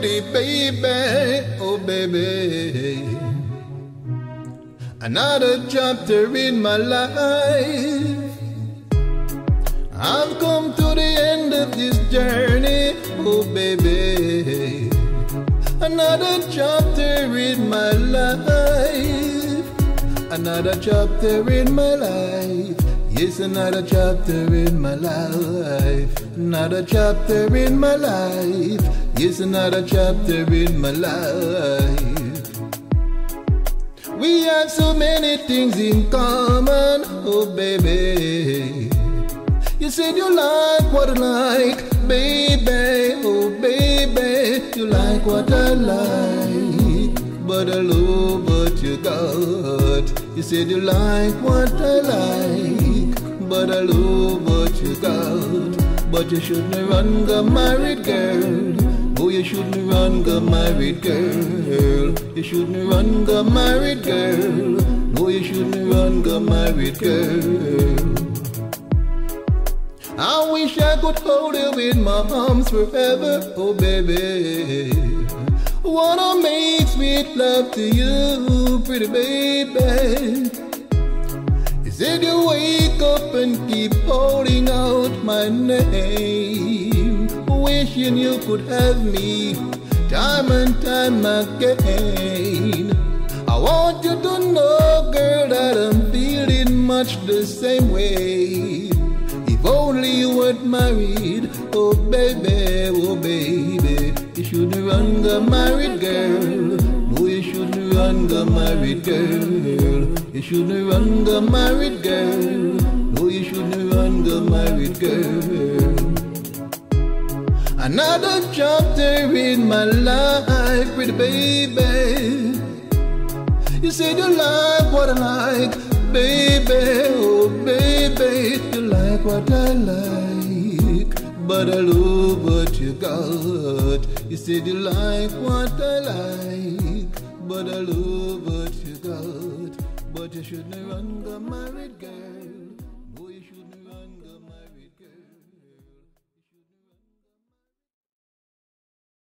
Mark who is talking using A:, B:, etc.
A: pretty baby, oh baby. Another chapter in my life. I've come to the end of this journey, oh baby. Another chapter in my life. Another chapter in my life. Yes, another chapter in my life. Another chapter in my life. Yes, another chapter in my life. We have so many things in common, oh baby. You said you like what I like, baby, oh baby. You like what I like, but I love what you got. You said you like what I like, but I love you got. But you shouldn't run, go married girl. Oh, you shouldn't run, go married girl. You shouldn't run, go married girl. No, you shouldn't run, go married girl. I wish I could hold you in my arms forever, oh baby. Wanna make sweet love to you, pretty baby. You said you wake up and keep holding out my name wishing you could have me time and time again. I want you to know, girl, that I'm feeling much the same way. If only you weren't married, oh baby, oh baby, you shouldn't run the married girl. No, you shouldn't run the married girl. You shouldn't run the married girl. Another chapter in my life, pretty baby. You said you like what I like, baby, oh baby. You like what I like, but I love what you got. You said you like what I like, but I love what you got. But you shouldn't run, go married girl.